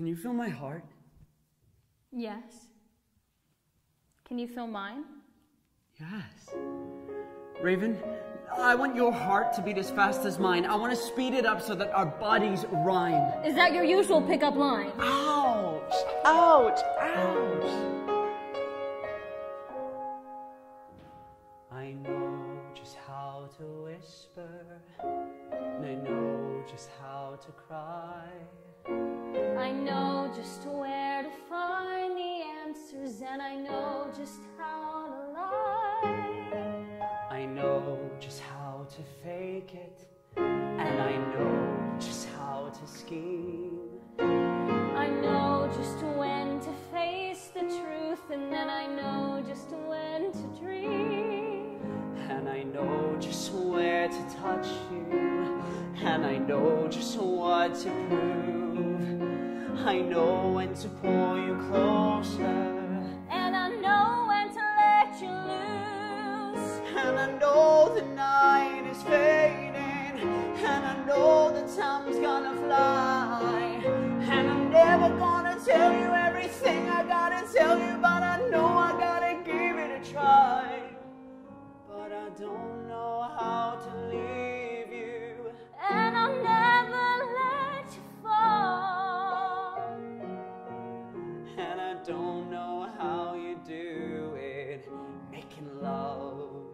Can you feel my heart? Yes. Can you feel mine? Yes. Raven, I want your heart to beat as fast as mine. I want to speed it up so that our bodies rhyme. Is that your usual pickup line? Ouch! Ouch! Ouch! I know just how to whisper, and I know just how to cry. Know just where to find the answers, and I know just how to lie. I know just how to fake it, and I know just how to scheme. I know just when to face the truth, and then I know just when to dream. And I know just where to touch you, and I know just what to prove. I know when to pull you closer, And I know when to let you loose. and I know the night is fading, and I know the time's gonna fly. And I'm never gonna tell you everything I gotta tell you, but I know I gotta give it a try. But I don't don't know how you do it, making love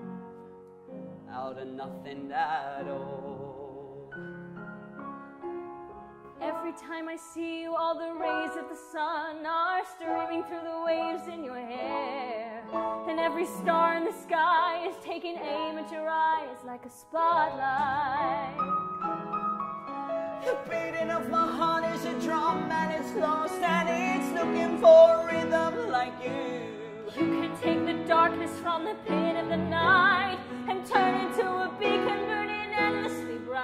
out of nothing at all. Every time I see you, all the rays of the sun are streaming through the waves in your hair. And every star in the sky is taking aim at your eyes like a spotlight. The beating of my heart is a drum and it's lost and it's looking for rhythm like you. You can take the darkness from the pit of the night and turn into a beacon burning endlessly bright.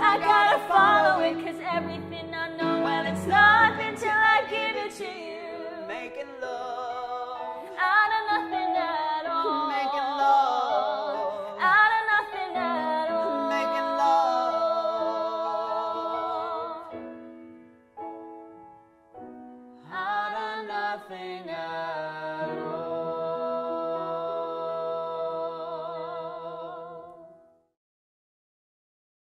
I gotta follow it, cause everything nothing at